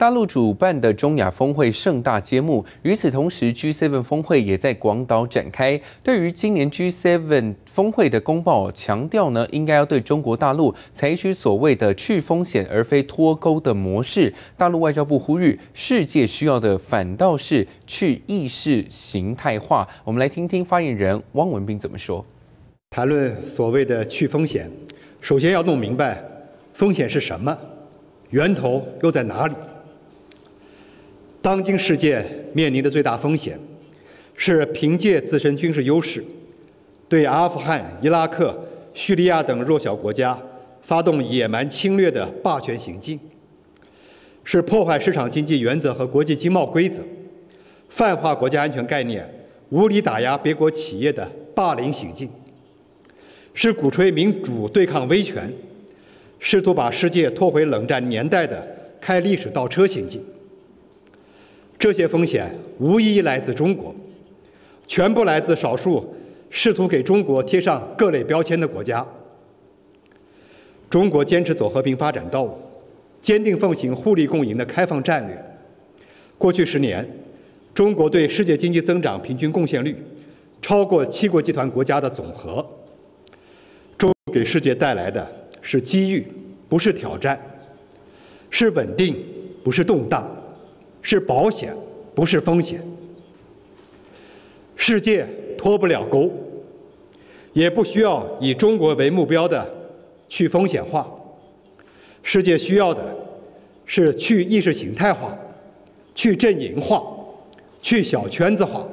大陆主办的中亚峰会盛大揭幕。与此同时，G7 峰会也在广岛展开。对于今年 G7 峰会的公报，强调呢，应该要对中国大陆采取所谓的去风险而非脱钩的模式。大陆外交部呼吁，世界需要的反倒是去意识形态化。我们来听听发言人汪文斌怎么说。谈论所谓的去风险，首先要弄明白风险是什么，源头又在哪里。当今世界面临的最大风险，是凭借自身军事优势，对阿富汗、伊拉克、叙利亚等弱小国家发动野蛮侵略的霸权行径，是破坏市场经济原则和国际经贸规则，泛化国家安全概念，无理打压别国企业的霸凌行径，是鼓吹民主对抗威权，试图把世界拖回冷战年代的开历史倒车行径。这些风险无一来自中国，全部来自少数试图给中国贴上各类标签的国家。中国坚持走和平发展道路，坚定奉行互利共赢的开放战略。过去十年，中国对世界经济增长平均贡献率超过七国集团国家的总和。中国给世界带来的是机遇，不是挑战；是稳定，不是动荡。是保险，不是风险。世界脱不了钩，也不需要以中国为目标的去风险化。世界需要的是去意识形态化、去阵营化、去小圈子化。